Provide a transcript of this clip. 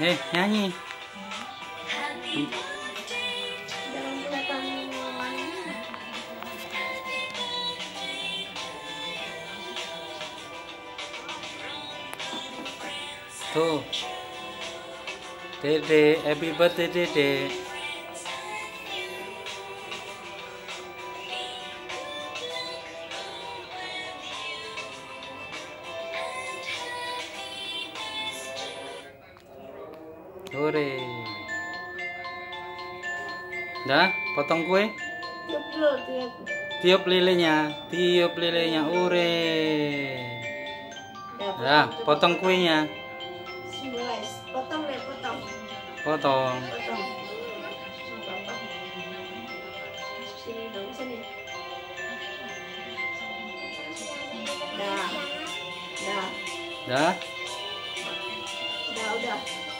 Eh, nyanyi. Tuh. Dede, happy birthday Dede. Hore. Dah, potong kue. tiup dulu tiup. Tiup lilinnya, tiup lilinnya. Ya, Dah, potong kuenya. Potong deh, potong. Potong. Sini dong, sini. Dah. Dah. Dah. Udah, udah.